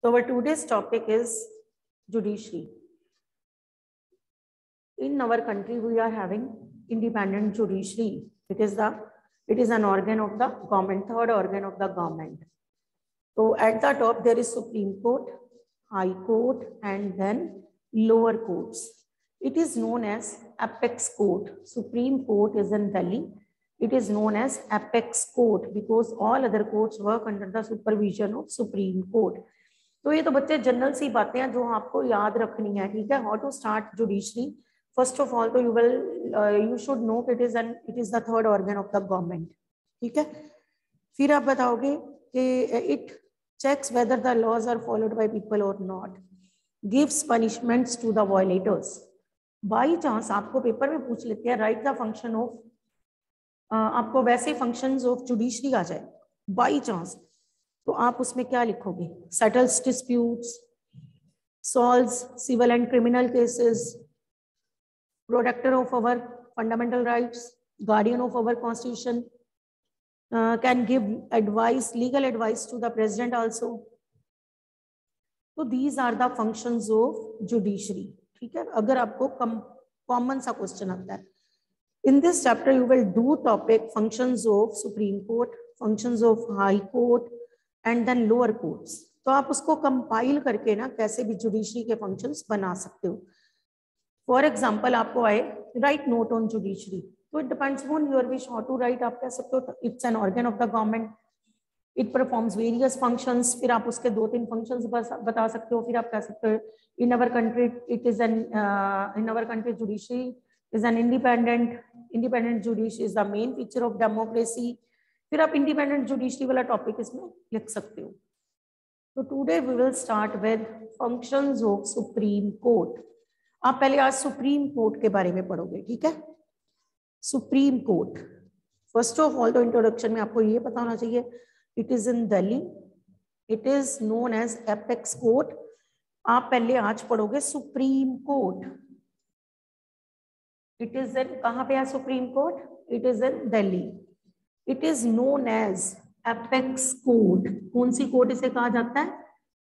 So our today's topic is judiciary. In our country, we are having independent judiciary. It is the it is an organ of the government, third organ of the government. So at the top there is Supreme Court, High Court, and then lower courts. It is known as apex court. Supreme Court is in Delhi. It is known as apex court because all other courts work under the supervision of Supreme Court. तो ये तो बच्चे general सी बातें हैं जो आपको याद रखनी है, ठीक है? How to start judiciary first of all तो you will you should know it is an it is the third organ of the government ठीक है? फिर आप बताओगे कि it checks whether the laws are followed by people or not. Gives punishments to the violators. By chance, आपको paper में पूछ लेते हैं राइट द फ़ंक्शन ऑफ़ आपको वैसे फ़ंक्शन ऑफ़ जुडिशरी आ जाए। बाई चांस तो आप उसमें क्या लिखोगे? Settles dispute solve civil and criminal cases protector of our fundamental right guardian of our constitution can give advice legal advice to the president also तो these are the function of judiciary ठीक है? अगर आपको common सा question आता है। In this chapter you will do topic function of supreme court function of high court and then lower courts. तो आप उसको कंपाइल करके ना कैसे भी जुडिशरी के फ़ंक्शंस बना सकते हो। फॉर एग्जांपल आपको आए राइट नोट ऑन जुडिशरी तो it depends on your wish how to write आप कह सकते हो it's an organ of the government it performs various functions फिर आप उसके दो तीन फ़ंक्शंस बता सकते हो, फिर आप कह सकते हो in our country it is an in our country judiciary is an independent independent judiciary is the main feature of democracy फिर आप इंडिपेंडेंट जुडिशरी वाला टॉपिक इसमें लिख सकते हो। तो today we will start with functions of supreme court आप पहले आज सुप्रीम कोर्ट के बारे में पढ़ोगे, ठीक है? Supreme court first of all तो इंट्रोडक्शन में आपको ये पता होना चाहिए it is in Delhi it is known as apex court आप पहले आज पढ़ोगे supreme court it is in कहाँ पे है supreme court it is in Delhi it is known as apex court कौन सी कोर्ट इसे कहा जाता है?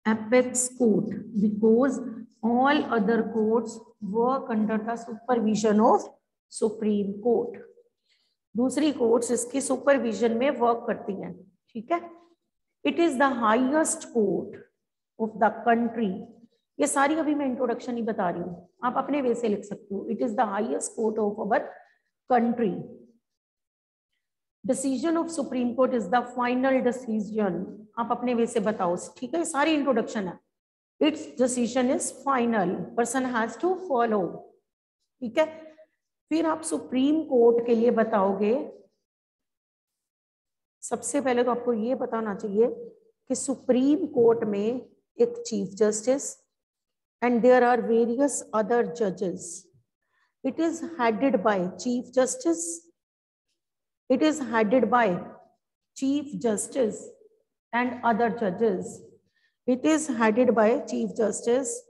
Apex court because all other courts work under the supervision of supreme court दूसरी कोर्ट्स इसकी सुपरविजन में वर्क करती हैं, ठीक है? It is the highest court of the country ये सारी अभी मैं इंट्रोडक्शन ही बता रही हूँ। आप अपने वे से लिख सकते हो। It is the highest court of our country decision of supreme court is the final decision आप अपने वे से बताओ। ठीक है? सारी इंट्रोडक्शन है। Its decision is final person has to follow ठीक है? फिर आप सुप्रीम कोर्ट के लिए बताओगे। सबसे पहले तो आपको ये बताना चाहिए कि सुप्रीम कोर्ट में एक chief justice and there are various other जजेस it is headed by chief justice It is headed by Chief Justice and other judges. It is headed by Chief Justice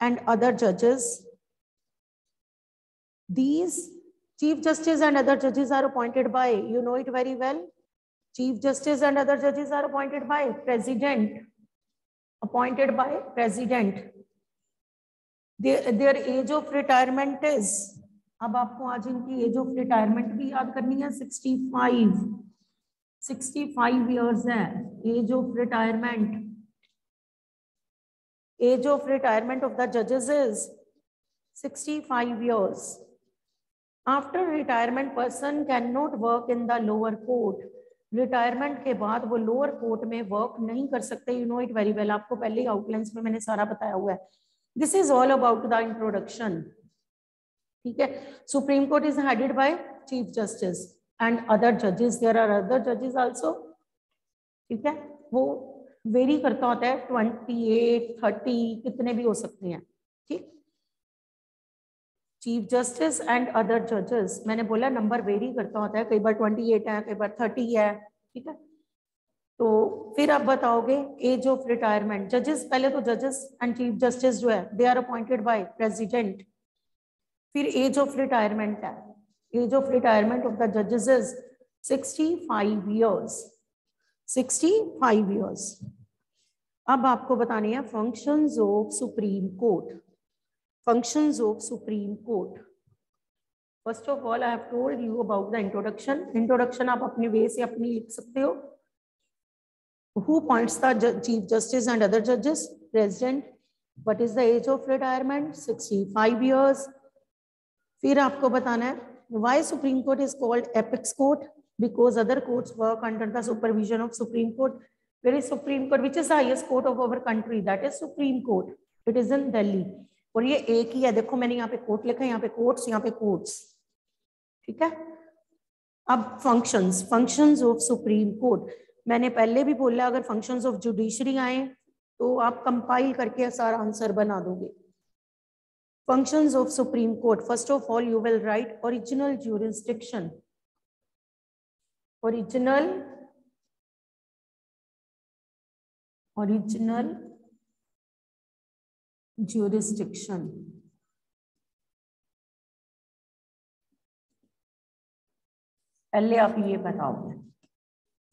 and other judges. These Chief Justice and other judges are appointed by, you know it very well, Chief Justice and other judges are appointed by President, appointed by President. Their, their age of retirement is अब आपको आज इनकी as of retirement भी याद करनी है 65 65 years है। Age of retirement age of retirement of the जजेस is 65 years after retirement person can not work in the lower court retirement के बाद वो लोअर कोर्ट में वर्क नहीं कर सकते। You know it very well आपको पहले ही आउटलाइंस में मैंने सारा बताया हुआ है। This is all about the introduction ठीक है? Supreme court is headed by chief justice and other जजेस देयर आर अदर जजेस आल्सो ठीक है? वो वेरी करता होता है ट्वेंटी एट थर्टी कितने भी हो सकते हैं, ठीक? चीफ जस्टिस एंड अदर जजेस मैंने बोला नंबर वेरी करता होता है, कई बार ट्वेंटी एट है, कई बार थर्टी है, ठीक है? तो फिर आप बताओगे एज ऑफ़ रिटायरमेंट जजेस पहले तो जजेस एंड चीफ जस्टिस जो है they are appointed by president फिर एज ऑफ़ रिटायरमेंट है। Age of retirement of the जजेस is sixty five years sixty five years अब आपको बतानी है functions of supreme court functions of supreme court first of all I told you about the introduction introduction आप अपने way से अपनी लिख सकते हो। Who appoints the chief justice and other judges? President what is the age of retirement? 65 years फिर आपको बताना है why supreme court is called apex court because other court work under the supervision of supreme court very supreme court which is highest court of our country that is supreme court it is in Delhi और ये एक ही है। देखो, मैंने यहाँ पे court लिखा है, यहाँ पे कोर्ट्स यहाँ पे कोर्ट्स ठीक है? अब functions functions of supreme court मैंने पहले भी बोला, अगर फ़ंक्शंस ऑफ़ जुडिशरी आए तो आप कंपाइल करके सारा आंसर बना दोगे। functions of supreme court first of all you will write original jurisdiction original original jurisdiction पहले आप ये बताओगे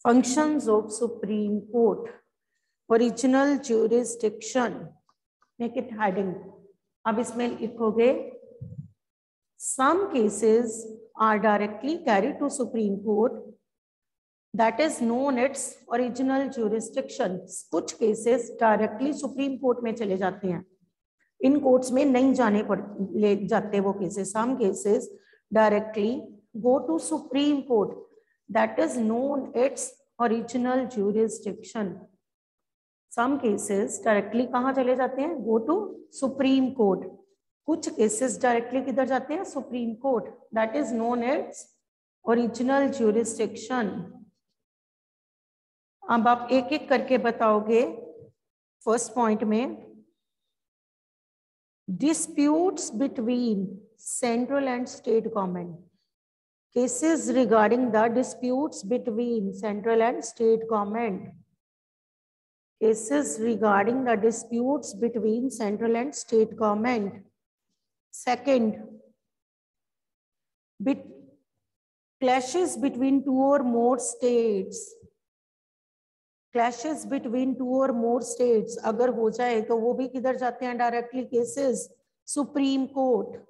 functions of supreme court original jurisdiction make it heading अब इसमें लिखोगे some cases are directly carry to supreme court that is known its original jurisdiction कुछ cases directly supreme court में चले जाते हैं। इन कोर्ट्स में नहीं जाने पड़, ले जाते वो cases some cases directly go to Supreme Court that is known its original jurisdiction some cases directly कहाँ चले जाते हैं? गो टू सुप्रीम कोर्ट कुछ केसेस डायरेक्टली किधर जाते हैं? Supreme Court that is known its original jurisdiction अब आप एक एक करके बताओगे फ़र्स्ट पॉइंट में। Disputes between central and state government cases regarding the dispute between central and state government cases regarding the disputes between central and state government. Second, bit clashes between two or more states. Clashes between two or more states. Agar हो जाए तो वो भी किधर जाते हैं directly cases Supreme Court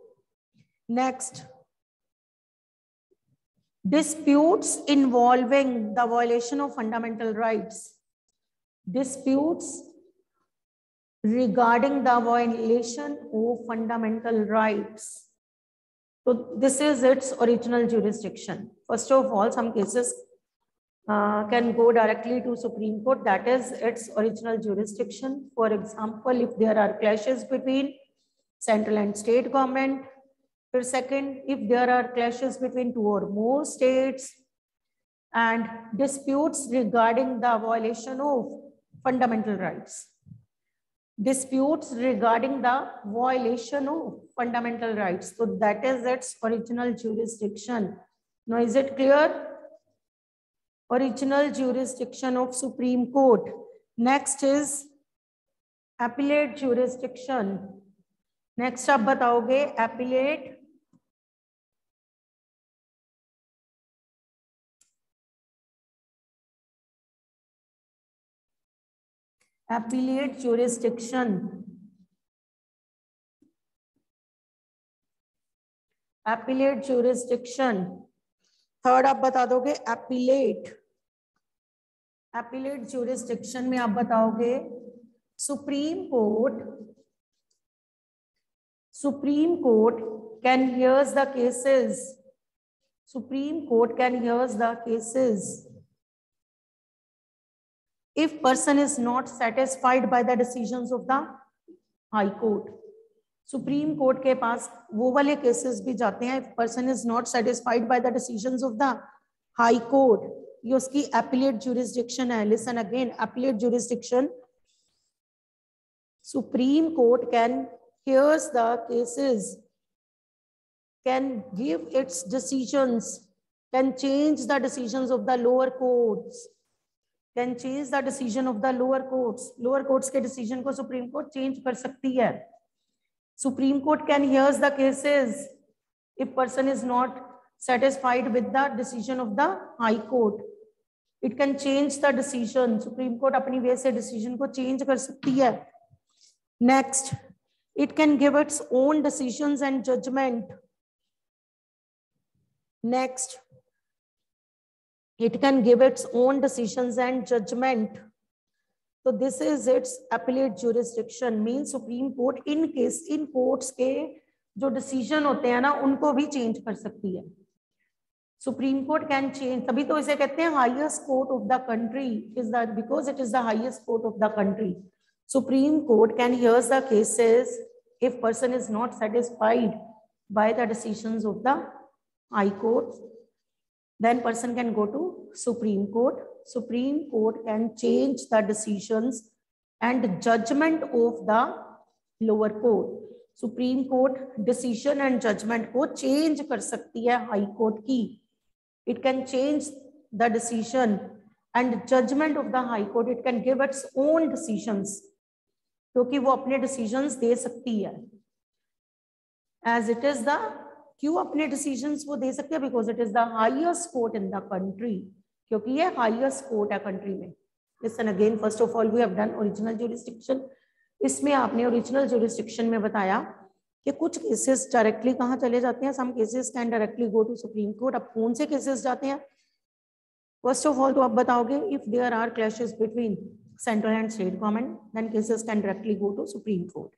disputes involving the violation of fundamental rights disputes regarding the violation of fundamental rights. So this is its original jurisdiction. First of all, some cases uh, can go directly to Supreme Court. That is its original jurisdiction. For example, if there are clashes between central and state government, Per second, if there are clashes between two or more states and disputes regarding the violation of fundamental rights. Disputes regarding the violation of fundamental rights. So that is its original jurisdiction. Now is it clear? Original jurisdiction of Supreme Court. Next is appellate jurisdiction. Next आप बताओगे appellate appellate jurisdiction. Appellate jurisdiction. Third आप बता दोगे appellate appellate jurisdiction में आप बताओगे Supreme Court Supreme Court can hears the cases Supreme Court can hears the cases if person is not satisfied by the decisions of the high court supreme court के पास वो वाले cases भी जाते हैं if person is not satisfied by the decisions of the high court ये उसकी appellate jurisdiction है listen again appellate jurisdiction supreme court can hears the cases can give its decisions can change the decisions of the lower courts can change the decision of the lower courts lower courts के decision को supreme court change कर सकती है। Supreme Court can hears the cases if person is not satisfied with the decision of the high court. It can change the decision Supreme Court अपनी way से decision को change कर सकती है। Next it can give its own decisions and judgment next it can give its own decisions and judgment so this is its appellate jurisdiction means supreme court in case in courts ke जो decision होते हैं ना उनको भी change कर सकती है supreme court can change तभी तो इसे कहते हैं highest court of the country is that because it is the highest court of the country Supreme Court can hears the cases if person is not satisfied by the decisions of the high court then person can go to supreme court. Supreme court can change the decisions and judgment of the lower court. Supreme Court decision and judgment को change कर सकती है high Court की. It can change the decision and judgment of the High Court it can give its own decisions क्योंकि वो अपने decisions दे सकती है. एज इट इज़ द क्यों अपने डिसीजंस वो दे सकते हैं? Because it is the highest court in the country क्योंकि ये हाईएस्ट कोर्ट है कंट्री में. Listen again first of all we have done original jurisdiction इसमें आपने ओरिजिनल जुरिस्डिक्शन में बताया कि कुछ केसेस डायरेक्टली कहाँ चले जाते हैं? Some cases can directly go to Supreme Court अब कौन से केसेस जाते हैं? फ़र्स्ट ऑफ़ ऑल तो आप बताओगे if there are clashes between central and state government then cases can directly go to Supreme Court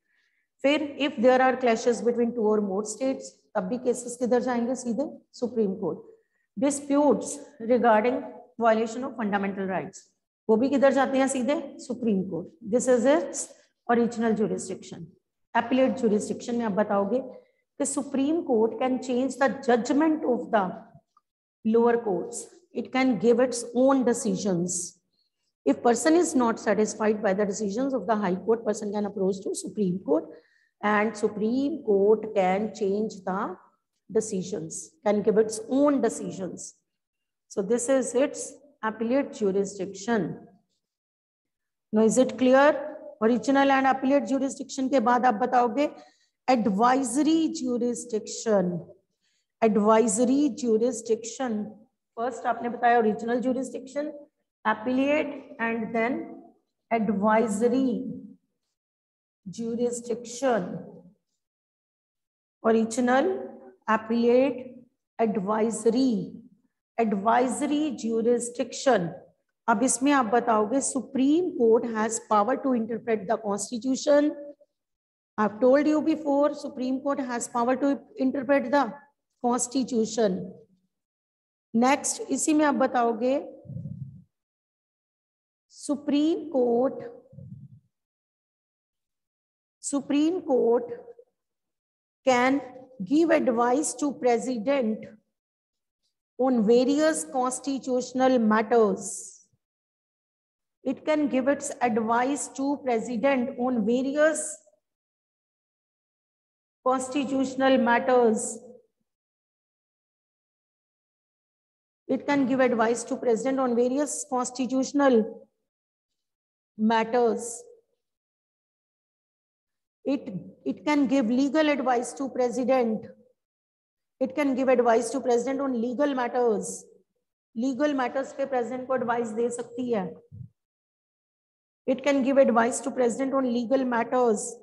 फिर if there are clashes between two or more states तब भी केसेस किधर जाएँगे? सीधे Supreme Court disputes regarding violation of fundamental rights वो भी किधर जाते हैं? सीधे Supreme Court this is its original jurisdiction appellate jurisdiction में आप बताओगे कि Supreme Court can change the judgment of the lower courts it can give its own decisions. If person is not satisfied by the decisions of the high court, person can approach to supreme court. and supreme court can change the decisions can give its own decisions so this is its appellate jurisdiction now is it clear original and appellate jurisdiction के बाद आप बताओगे advisory jurisdiction advisory jurisdiction first आपने बताया original jurisdiction appellate and then advisory jurisdiction. Original, appellate, advisory. Advisory jurisdiction. अब इसमें आप बताओगे Supreme Court has power to interpret the constitution I told you before Supreme Court has power to interpret the constitution next इसी में आप बताओगे Supreme Court Supreme Court can give advice to president on various constitutional matters. It can give its advice to president on various constitutional matters. It can give advice to president on various constitutional matters. It, it can give legal advice to president. It can give advice to president on legal matters. Legal matters पे president को advice दे सकती है. It can give advice to president on legal matters.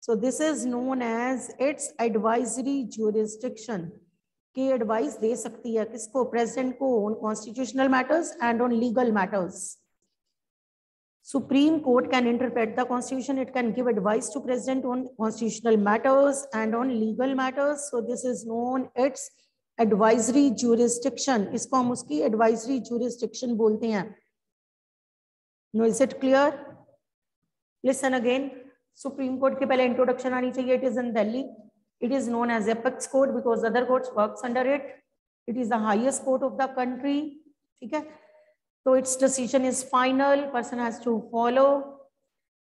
So this is known as its advisory jurisdiction. की advice दे सकती है किसको president को on constitutional matters and on legal matters. Supreme Court can interpret the constitution. It can give advice to president on constitutional matters and on legal matters. So this is known its advisory jurisdiction. इसको हम उसकी advisory jurisdiction बोलते हैं. No is it clear listen again Supreme Court के पहले introduction आनी चाहिए it is in Delhi it is known as apex court because other courts works under it it is the highest court of the country ठीक है तो its decision is final person has to follow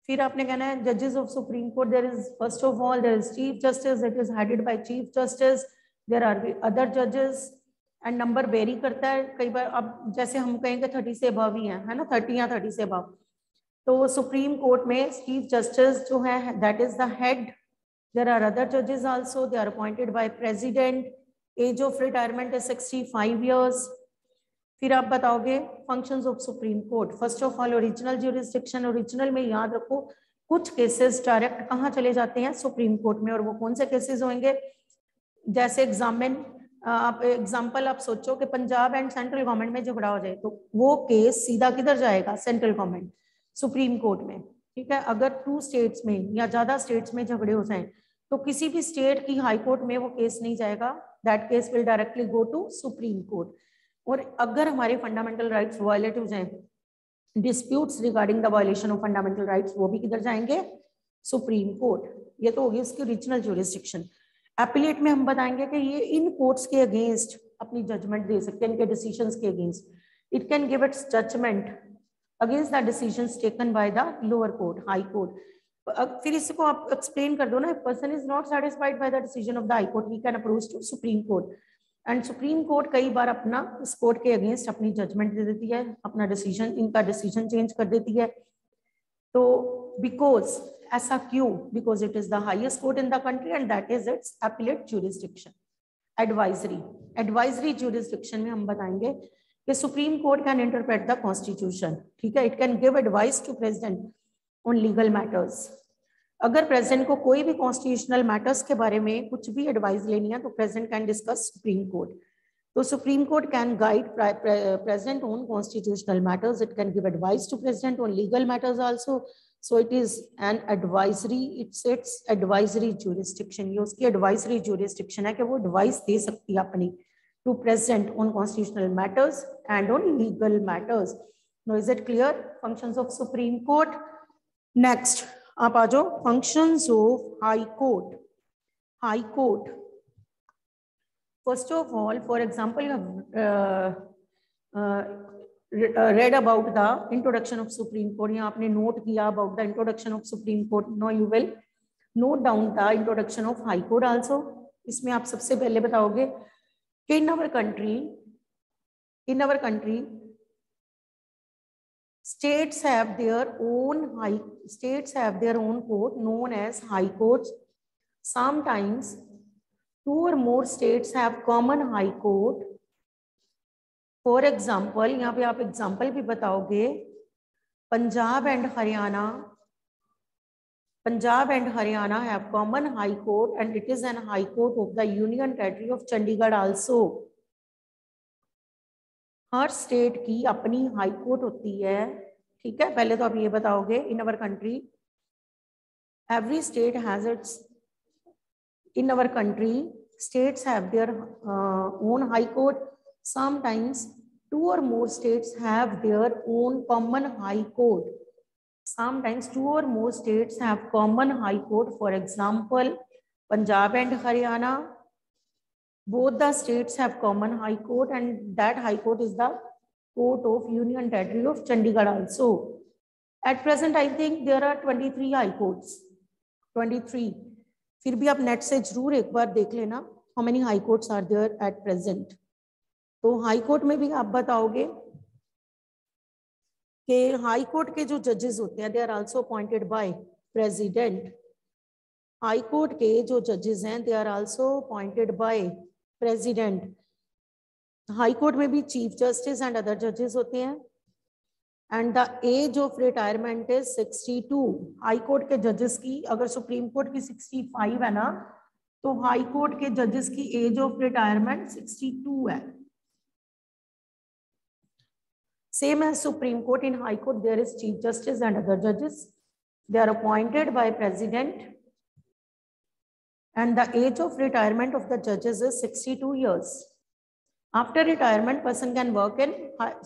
फिर आपने कहना है जजेस of Supreme Court there is first of all there is chief justice it is headed by chief justice there are other जजेस and number very करता है. कई बार अब जैसे हम कहेंगे थर्टी से अबव ही है है ना? थर्टी या थर्टी से अबव तो सुप्रीम कोर्ट में चीफ जस्टिस जो है that is the head there are other जजेस also they are appointed by president age of retirement is sixty five years फिर आप बताओगे functions of Supreme Court first of all original jurisdiction original में याद रखो, कुछ केसेस डायरेक्ट कहाँ चले जाते हैं? सुप्रीम कोर्ट में। और वो कौन से केसेस होंगे? जैसे एग्जामिन आप एग्ज़ाम्पल आप सोचो कि पंजाब एंड सेंट्रल गवर्नमेंट में झगड़ा हो जाए तो वो केस सीधा किधर जाएगा? सेंट्रल गवर्नमेंट सुप्रीम कोर्ट में। ठीक है? अगर टू स्टेट्स में या ज़्यादा स्टेट्स में झगड़े हो जाए तो किसी भी स्टेट की हाई कोर्ट में वो केस नहीं जाएगा। That case will directly go to Supreme Court और अगर हमारे फंडामेंटल राइट्स वायलेट हो जाए disputes regarding the violation of fundamental rights वो भी किधर जाएँगे? सुप्रीम कोर्ट ये तो होगी उसकी ओरिजिनल ज्यूरिस्डिक्शन एपिलेट में हम बताएँगे कि ये इन कोर्ट्स के अगेंस्ट अपनी जजमेंट दे सकते हैं, इनके डिसीजंस के against it can give its judgment against the decisions taken by the lower court High Court फिर इसको आप एक्सप्लेन कर दो ना person is not satisfied by the decision of the High Court he can approach to Supreme Court and Supreme Court कई बार अपना इस कोर्ट के अगेंस्ट अपनी जजमेंट दे देती है, अपना डिसीज़न इनका डिसीज़न चेंज कर देती है। तो बिकॉज़ ऐसा क्यों? Because it is the highest court in the country and that is its appellate jurisdiction advisory advisory jurisdiction में हम बताएँगे कि Supreme Court can interpret the constitution ठीक है? It can give advice to president on legal matters अगर president को कोई भी कॉन्स्टिट्यूशनल मैटर्स के बारे में कुछ भी एडवाइस लेनी है तो president can discuss Supreme Court. तो Supreme Court can guide president on constitutional matters it can give advice to president on legal matters also so it is an advisory its its advisory jurisdiction ये उसकी advisory jurisdiction है कि वो advice दे सकती है अपनी to president on constitutional matters and on legal matters no is it clear functions of Supreme Court next आप आ जाओ function of High Court High Court first of all for example read about the introduction of Supreme Court या आपने note किया about the introduction of Supreme Court no you will note down the introduction of High Court also इसमें आप सबसे पहले बताओगे in our country in our country states have their own high states have their own court known as high courts sometimes two or more states have common high court for example यहाँ पे आप example भी बताओगे Punjab and Haryana Punjab and Haryana have common high court and it is an high court of the union territory of Chandigarh also. हर state की अपनी high court होती है, ठीक है? पहले तो आप ये बताओगे in our country every state has in our country states have their own High Court sometimes two or more states have their own common High Court sometimes two or more states have common High Court for example Punjab and Haryana both the states have common high court and that high court is the court of union territory of chandigarh also at present i think there are 23 high courts 23 फिर भी आप net से ज़रूर एक बार देख लेना how many High Courts are there at present तो हाई कोर्ट में भी आप बताओगे कि हाई कोर्ट के जो जजेस होते हैं they are also appointed by president High Court के जो जजेस हैं they are also appointed by president. High Court में भी चीफ जस्टिस एंड अदर जजेस होते हैं। And the age of retirement is 62 High Court के जजेस की, अगर सुप्रीम कोर्ट की 65 है ना तो हाई कोर्ट के जजेस की एज ऑफ़ रिटायरमेंट 62 है। Same as Supreme Court in High Court there is chief justice and other जजेस they are appointed by president and the age of retirement of the judges is 62 years. After retirement, person can work in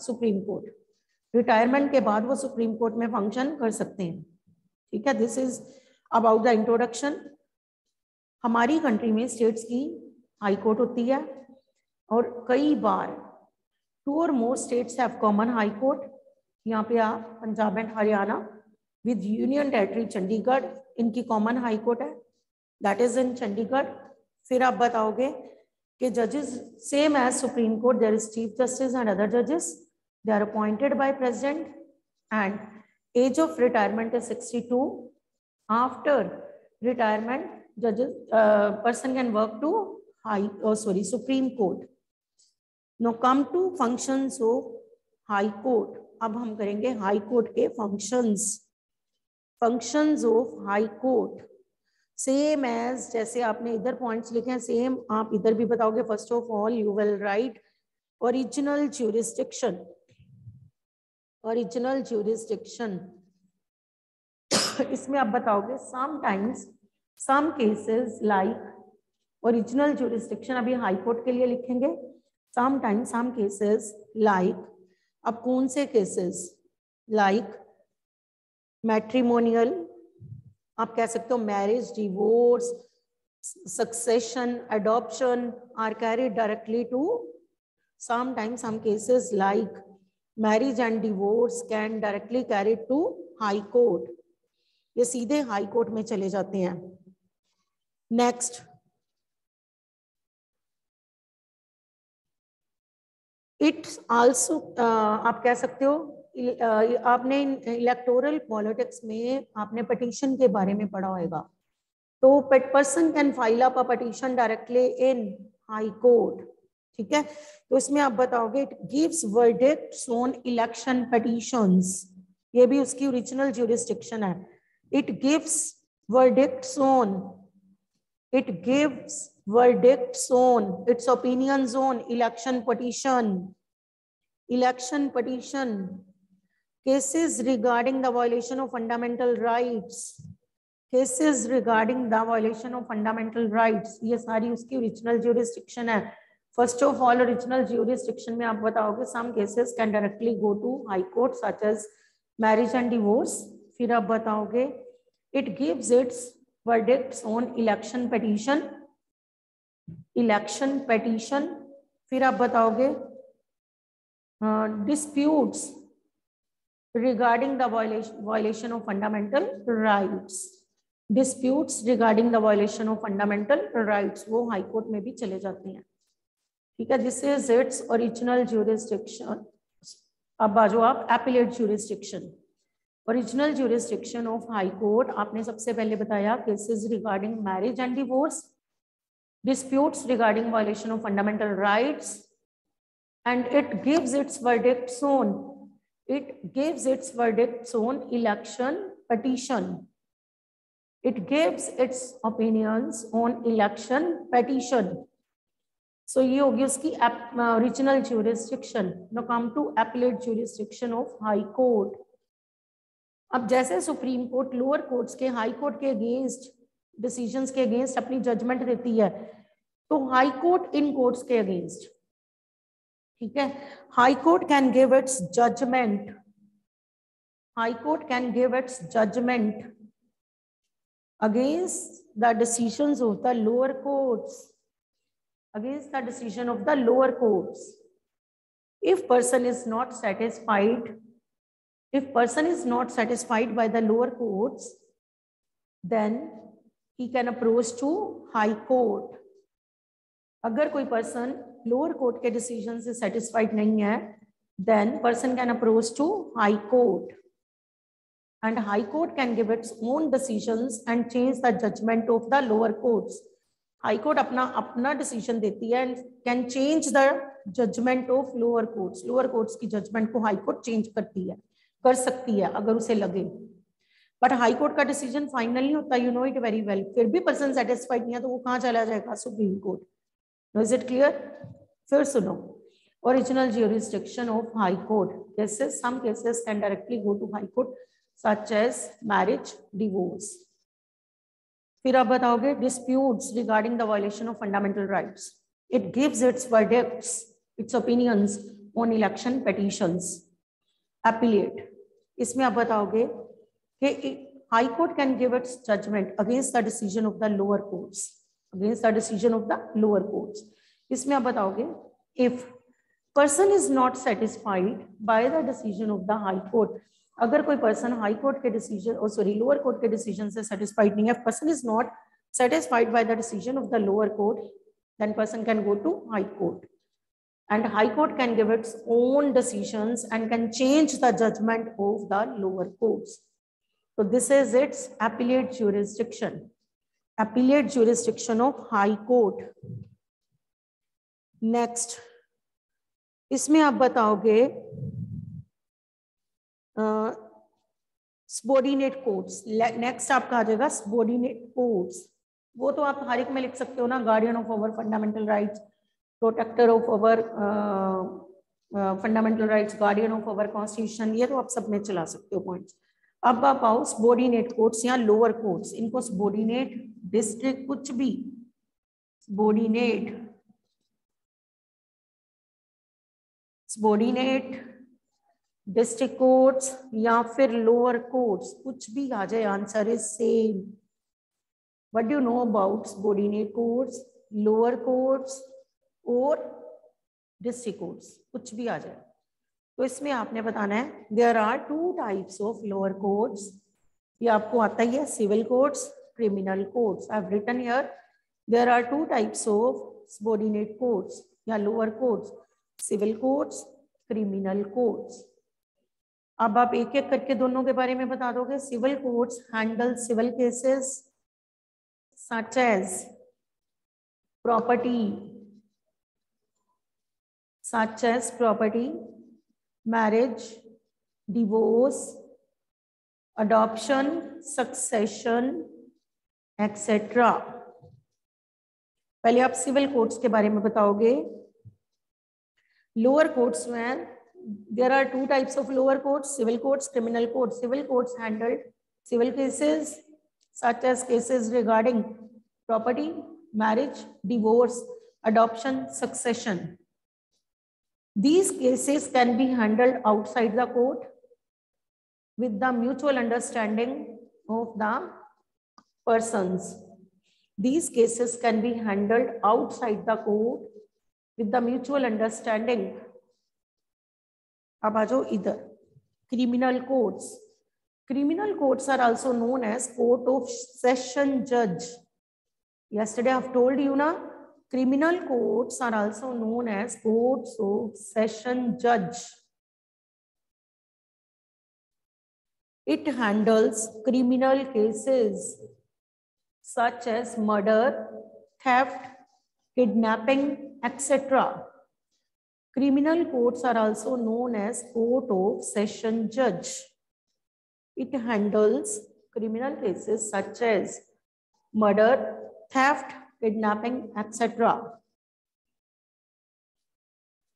supreme court. Retirement के बाद वो supreme court में function कर सकते हैं। ठीक है? This is about the introduction हमारी कंट्री में स्टेट्स की हाई कोर्ट होती है। और कई बार to or more states have common high court यहाँ पे आप Punjab and Haryana with union territory Chandigarh, इनकी कॉमन हाई कोर्ट है। दैट इज़ इन चंडीगढ़ फिर आप बताओगे कि जजेस same as Supreme court there is chief justice and other जजेस they are appointed by president and age of retirement is sixty two after retirement जजेस person can work to high sorry Supreme Court no come to function of High Court अब हम करेंगे High court के functions functions of High Court same as जैसे आपने इधर points लिखे हैं सेम आप इधर भी बताओगे first of all you will write original jurisdiction original jurisdiction इसमें आप बताओगे sometimes some cases like original jurisdiction अभी हाई कोर्ट के लिए लिखेंगे. Sometimes some cases like अब कौन से केसेस लाइक मैट्रिमोनियल आप कह सकते हो marriage divorce succession adoption are carried directly to sometimes some cases like marriage and divorce can directly carry to high court. ये सीधे हाई कोर्ट में चले जाते हैं। नेक्स्ट इट आल्सो आप कह सकते हो आपने इलेक्टोरल पॉलिटिक्स में आपने पटिशन के बारे में पढ़ा होगा। तो pet person can file up a petition directly in High Court ठीक है? तो इसमें आप बताओगे it gives verdict on election petitions ये भी उसकी ओरिजिनल ज्यूरिस्डिक्शन है। It gives verdict on it gives verdicts on, its opinions on election petition election petition cases regarding the violation of fundamental rights cases regarding the violation of fundamental rights ये सारी उसकी original jurisdiction है first of all original jurisdiction में आप बताओगे some cases can directly go to high court such as marriage and divorce फिर आप बताओगे it gives its verdicts on election petition election petition फिर आप बताओगे disputes regarding the violation, violation of fundamental rights. Disputes regarding the violation of fundamental rights वो high court में भी चले जाते हैं ठीक है this is its original jurisdiction अब बाजू आप appellate jurisdiction original jurisdiction of high court आपने सबसे पहले बताया cases regarding marriage and divorce disputes regarding violation of fundamental rights and it gives its verdict soon it gives its verdicts on election petition. It gives its opinions on election petition. So ये होगी उसकी original jurisdiction. Now come to appellate jurisdiction of High Court. अब जैसे supreme court lower courts के high court के against decisions के against अपनी judgement देती है तो हाई कोर्ट इन कोर्ट्स के अगेंस्ट ठीक है? High court can give its judgment high court can give its judgment against the decision of the lower court against the decision of the lower court if person is not satisfied if person is not satisfied by the lower court then he can approach to high court अगर कोई person lower court के decision से satisfied नहीं है then person can approach to high court and high court can give its own decisions and change the judgment of the lower courts high court अपना अपना decision देती है and can change the judgment of lower courts lower courts की judgement को high court change करती है, कर सकती है अगर उसे लगे। बट हाई कोर्ट का डिसीज़न फाइनल नहीं होता you know it very well फिर भी पर्सन सेटिस्फाइड नहीं है तो वो कहाँ चला जाएगा? Supreme court is it clear फिर सुनो original jurisdiction of high court cases some cases can directly go to high court such as marriage divorce फिर आप बताओगे disputes regarding the violation of fundamental rights it gives its verdicts its opinions on election petitions appellate इसमें आप बताओगे कि high court can give its judgment against the decision of the lower courts against the decision of the lower courts इसमें आप बताओगे if person is not satisfied by the decision of the high court अगर कोई person high court के decision और sorry lower court के decision से satisfied नहीं है person is not satisfied by the decision of the lower court then person can go to high court and high court can give its own decisions and can change the judgment of the lower courts so this is its appellate jurisdiction Appellate jurisdiction of high court. Next. इसमें आप बताओगे subordinate codes next आपका आ जाएगा subordinate codes वो तो आप हर एक में लिख सकते हो ना guardian of our fundamental rights protector of our fundamental rights guardian of our constitution ये तो आप सब में चला सकते हो पॉइंट्स अब आप आओ सबोर्डिनेट कोर्ट्स या लोअर कोर्ट्स इनको सबोर्डिनेट डिस्ट्रिक्ट कुछ भी सबोर्डिनेट सबोर्डिनेट डिस्ट्रिक्ट कोर्ट्स या फिर लोअर कोर्ट्स कुछ भी आ जाए answer is same what do know about subordinate courts lower courts और डिस्ट्रिक्ट कोर्ट्स कुछ भी आ जाए। तो इसमें आपने बताना है there are two types of lower courts ये आपको आता ही है civil courts criminal courts I written here there are two types of subordinate courts या lower courts civil courts criminal courts अब आप एक एक करके दोनों के बारे में बता दोगे। Civil courts handle civil cases such as property such as property marriage divorce adoption succession etcetera पहले आप सिविल कोर्ट्स के बारे में बताओगे। लोअर कोर्ट्स में there are two types of lower courts civil courts criminal court civil courts handled civil cases such as cases regarding property marriage divorce adoption succession These cases can be handled outside the court with the mutual understanding of the persons. These cases can be handled outside the court with the mutual understanding. Ab either criminal courts. Criminal courts are also known as court of session judge. Yesterday I've told you now criminal courts are also known as courts of session judge it handles criminal cases such as murder theft kidnapping etc Criminal courts are also known as court of session judge. It handles criminal cases such as murder, theft, kidnapping, etc.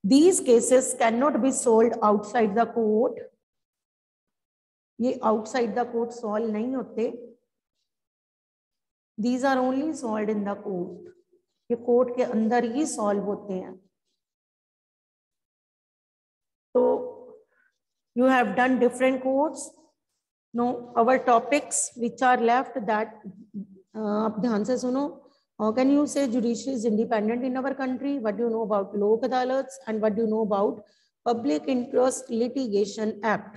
These cases cannot be solved outside the court. ये outside the court solve नहीं होते. These are only solved in the court. ये court के अंदर ही solve होते हैं. So you have done different codes. Now our topics which are left that uh, ध्यान से सुनो how can you say judiciary is independent in our country. What do you know about lok adalats and what do you know about public interest litigation act